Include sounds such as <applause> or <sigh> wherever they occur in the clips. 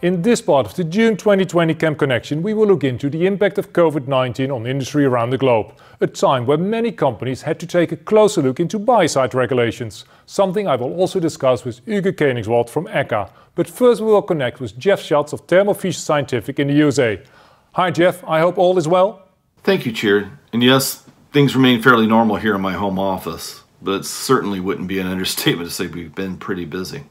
In this part of the June 2020 ChemConnection, we will look into the impact of COVID-19 on industry around the globe, a time where many companies had to take a closer look into biocide regulations, something I will also discuss with Hugues Kenigswald from ECHA. But first we will connect with Jeff Schatz of Thermo Fisher Scientific in the USA. Hi Jeff, I hope all is well. Thank you, Tjeerd. And yes, things remain fairly normal here in my home office, but it certainly wouldn't be an <laughs> understatement to say we've been pretty busy.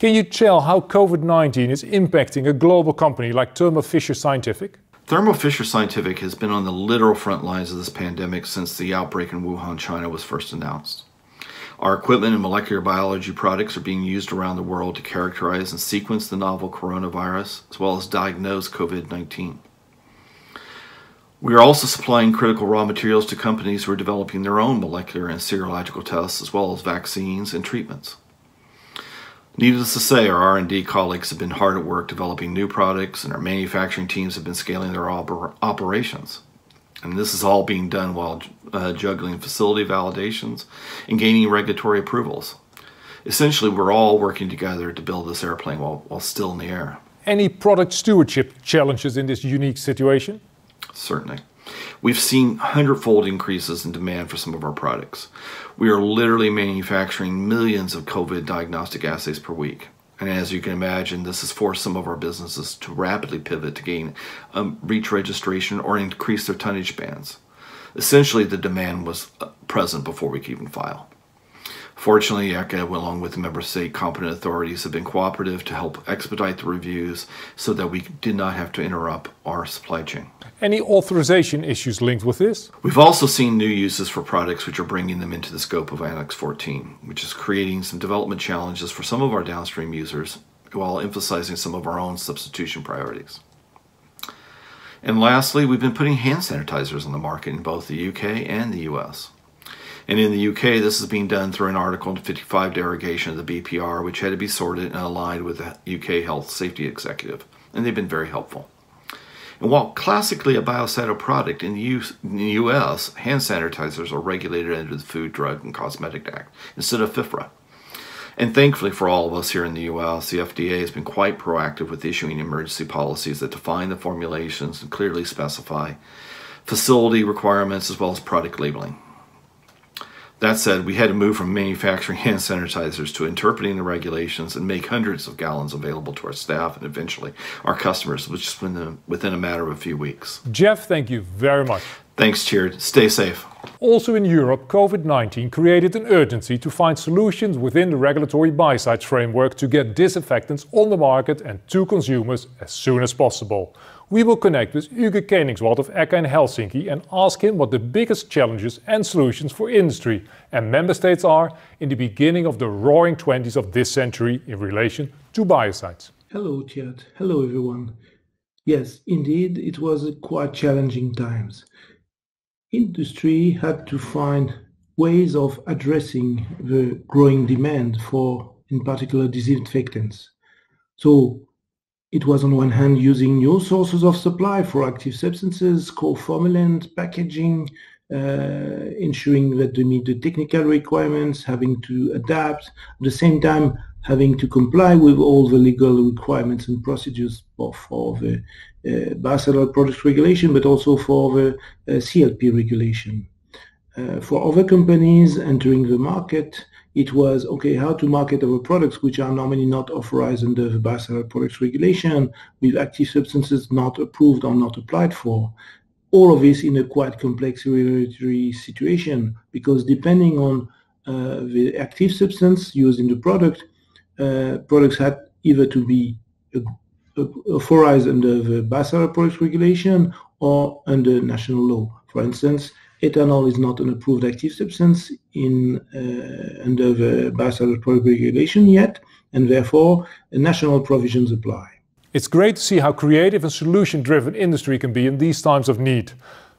Can you tell how COVID-19 is impacting a global company like Thermo Fisher Scientific? Thermo Fisher Scientific has been on the literal front lines of this pandemic since the outbreak in Wuhan, China was first announced. Our equipment and molecular biology products are being used around the world to characterize and sequence the novel coronavirus, as well as diagnose COVID 19. We are also supplying critical raw materials to companies who are developing their own molecular and serological tests, as well as vaccines and treatments. Needless to say, our R&D colleagues have been hard at work developing new products and our manufacturing teams have been scaling their oper operations. And this is all being done while uh, juggling facility validations and gaining regulatory approvals. Essentially, we're all working together to build this airplane while, while still in the air. Any product stewardship challenges in this unique situation? Certainly. We've seen hundredfold increases in demand for some of our products. We are literally manufacturing millions of COVID diagnostic assays per week. And as you can imagine, this has forced some of our businesses to rapidly pivot to gain um, REACH registration or increase their tonnage bands. Essentially, the demand was uh, present before we could even file. Fortunately, ECHA, along with the member state competent authorities, have been cooperative to help expedite the reviews so that we did not have to interrupt our supply chain. Any authorization issues linked with this? We've also seen new uses for products which are bringing them into the scope of Annex 14, which is creating some development challenges for some of our downstream users while emphasizing some of our own substitution priorities. And lastly, we've been putting hand sanitizers on the market in both the UK and the US. And in the UK, this is being done through an Article 55 derogation of the BPR, which had to be sorted and aligned with the UK Health Safety Executive. And they've been very helpful. And while classically a biocidal product in the, US, hand sanitizers are regulated under the Food, Drug, and Cosmetic Act instead of FIFRA. And thankfully for all of us here in the US, the FDA has been quite proactive with issuing emergency policies that define the formulations and clearly specify facility requirements as well as product labeling. That said, we had to move from manufacturing <laughs> hand sanitizers to interpreting the regulations and make hundreds of gallons available to our staff and eventually our customers, which within a matter of a few weeks. Jeff, thank you very much. Thanks, Tjeerd. Stay safe. Also in Europe, COVID-19 created an urgency to find solutions within the regulatory biocides framework to get disinfectants on the market and to consumers as soon as possible we will connect with Hugues Kenigswald of ECHA in Helsinki and ask him what the biggest challenges and solutions for industry and member states are in the beginning of the roaring 20s of this century in relation to biocides. Hello, Tjeerd. Hello, everyone. Yes, indeed, it was quite challenging times. Industry had to find ways of addressing the growing demand for, in particular, disinfectants. So it was on one hand using new sources of supply for active substances, co-formulant, packaging, uh, ensuring that they meet the technical requirements, having to adapt, at the same time having to comply with all the legal requirements and procedures for, for the uh, products regulation, but also for the uh, CLP regulation. Uh, for other companies entering the market, it was okay how to market our products which are normally not authorized under the biocidal products regulation with active substances not approved or not applied for all of this in a quite complex regulatory situation because depending on uh, the active substance used in the product products had either to be authorized under the biocidal products regulation or under national law for instance ethanol is not an approved active substance in uh, under the biocidal product regulation yet, and therefore national provisions apply. It's great to see how creative and solution-driven industry can be in these times of need.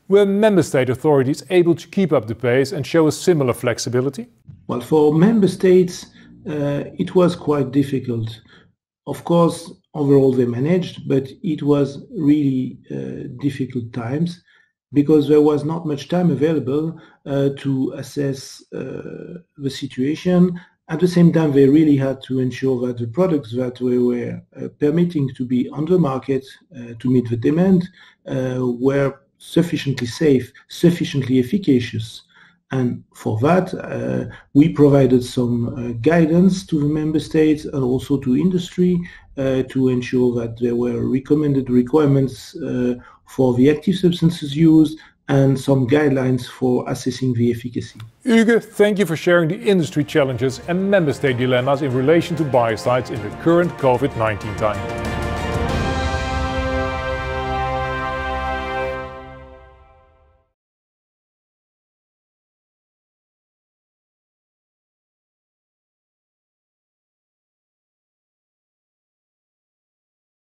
Were member state authorities able to keep up the pace and show a similar flexibility? Well, for member states, uh, it was quite difficult. Of course, overall they managed, but it was really uh, difficult times because there was not much time available uh, to assess uh, the situation at the same time, they really had to ensure that the products that we were uh, permitting to be on the market uh, to meet the demand uh, were sufficiently safe, sufficiently efficacious. And for that, uh, we provided some uh, guidance to the member states and also to industry uh, to ensure that there were recommended requirements for the active substances used and some guidelines for assessing the efficacy. Hugues, thank you for sharing the industry challenges and member state dilemmas in relation to biocides in the current COVID-19 time.